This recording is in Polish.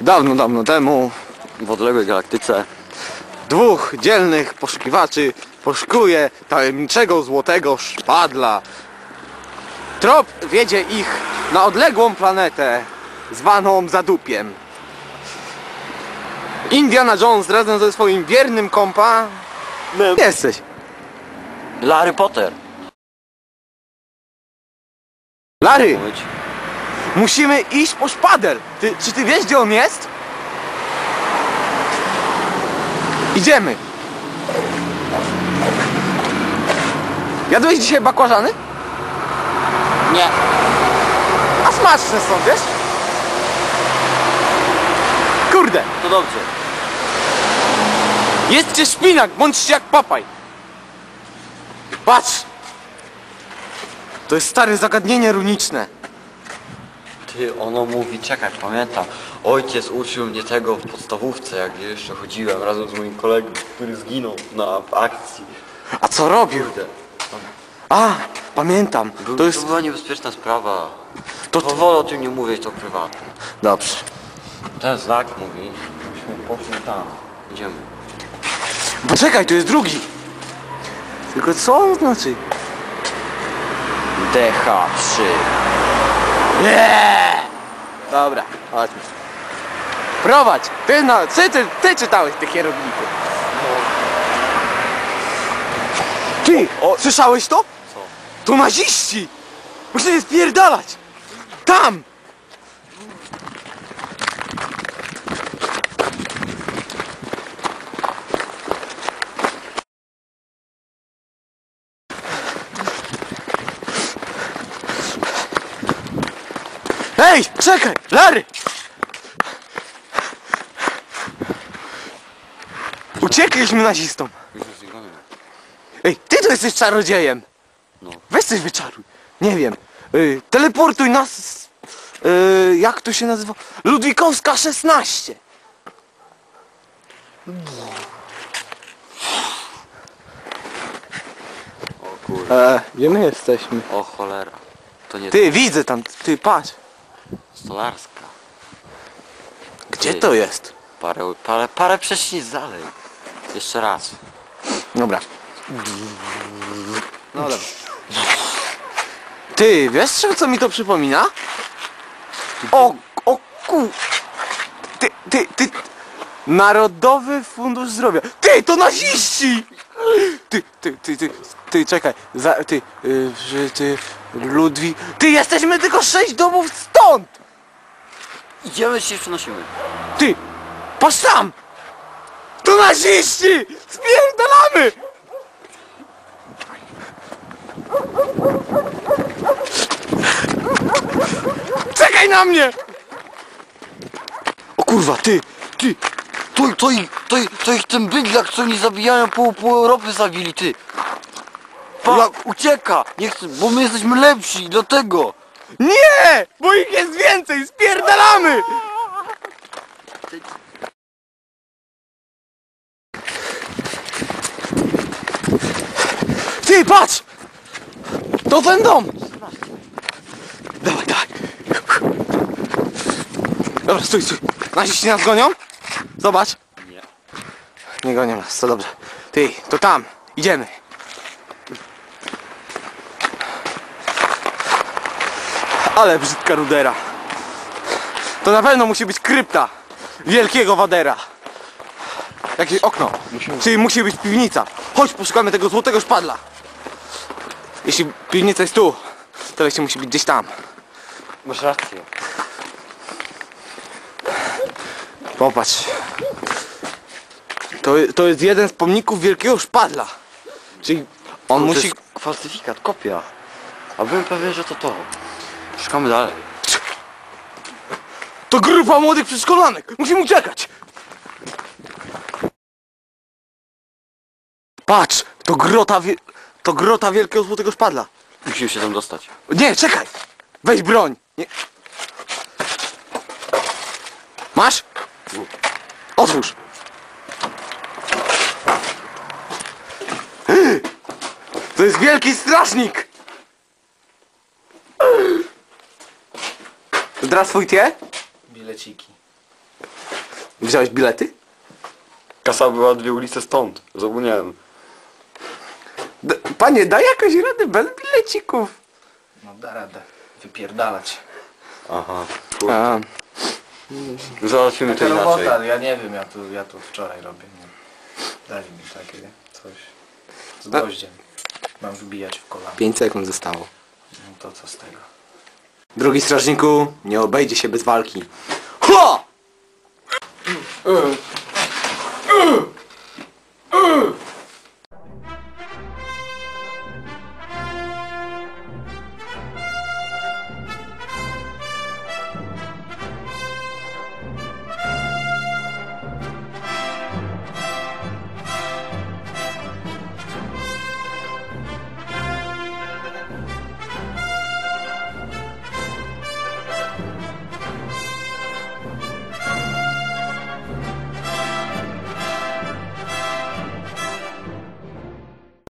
Dawno, dawno temu W odległej galaktyce. dwóch dzielnych poszukiwaczy poszukuje tajemniczego złotego szpadla. Trop wiedzie ich na odległą planetę zwaną Zadupiem. Indiana Jones razem ze swoim wiernym kompa... Jesteś. Larry Potter. Larry. Musimy iść po szpadel. Ty, czy ty wiesz, gdzie on jest? Idziemy. Jadłeś dzisiaj bakłażany? Nie. A smaczne są, wiesz? Kurde, To dobrze. jedzcie szpinak, bądźcie jak papaj. Patrz. To jest stare zagadnienie runiczne. Ty, ono mówi, czekaj, pamiętam. Ojciec uczył mnie tego w podstawówce, jak jeszcze chodziłem razem z moim kolegą, który zginął na akcji. A co robił? Kurde. A, pamiętam. Był, To jest... była niebezpieczna sprawa. To- To wolę o tym nie mówić, to prywatne. Dobrze. Ten znak mówi, żebyśmy poszli tam. Idziemy. Poczekaj, tu jest drugi. Tylko co on znaczy? DH3. Nie! Dobra, chodźmy. Prowadź! Ty, no, ty, ty, ty czytałeś te hieroglify. Ty, o, słyszałeś to? Co? To naziści! Musimy spierdalać! Tam! Ej, czekaj! Larry! Uciekliśmy nazistom. Ej, ty tu jesteś czarodziejem! No. Weź coś wyczaruj. Nie wiem. Y, teleportuj nas. Y, jak to się nazywa? Ludwikowska 16. O kurde. E, gdzie my jesteśmy? O cholera. To nie Ty, widzę tam, ty patrz. Stolarska. Gdzie to jest? Parę, parę, parę przeszlic dalej. Jeszcze raz. Dobra. No dobra. Ty, wiesz co mi to przypomina? O, o ku... Ty, ty, ty... Narodowy Fundusz Zdrowia. Ty, to naziści! Ty, ty, ty, ty, ty, czekaj, za, ty, y, że ty, Ludwik... Ty, jesteśmy tylko sześć domów stąd! Idziemy się przenosimy. Ty, patrz tam! To naziści! Spierdalamy! Czekaj na mnie! O kurwa, ty, ty, To, to, to, ich- to ich ten bydlak, co oni zabijają, pół, pół Europy zabili, ty. Pa, ucieka! Nie chcę, bo my jesteśmy lepsi, dlatego. Nie! Bo ich jest więcej, spierdalamy! Ty, patrz! To ten dom! Dawaj, dawaj. Dobra, stój, stój. Naziści nas gonią? Zobacz. Nie. Nie gonią nas, to dobrze. Ty, to tam. Idziemy. Ale brzydka rudera. To na pewno musi być krypta wielkiego wadera. Jakieś okno. Czyli musi być piwnica. Chodź, poszukamy tego złotego szpadla. Jeśli piwnica jest tu, to wejście musi być gdzieś tam. Masz rację. Popatrz. To, to jest jeden z pomników wielkiego szpadla. Czyli on To musi... jest falsyfikat, kopia. A byłem pewien, że to to. Szukamy dalej. To grupa młodych przedszkolanek! Musimy uciekać! Patrz! To grota, wie... to grota wielkiego złotego szpadla. Musimy się tam dostać. Nie, czekaj! Weź broń! Nie. Masz? Otwórz! To jest wielki strażnik! Drasfujcie? Bileciki. Wziąłeś bilety? Kasa była dwie ulice stąd. Zapomniałem. D Panie, daj jakoś radę bez bilecików. No da radę. Wypierdalać. Aha. A. Zobaczymy to Taka inaczej. robota, ja nie wiem, ja to, ja to wczoraj robię. Nie. Dali mi takie coś z gwoździem. Mam wybijać w kolano. 5 sekund zostało. No to co z tego? Drogi strażniku, nie obejdzie się bez walki. Ho!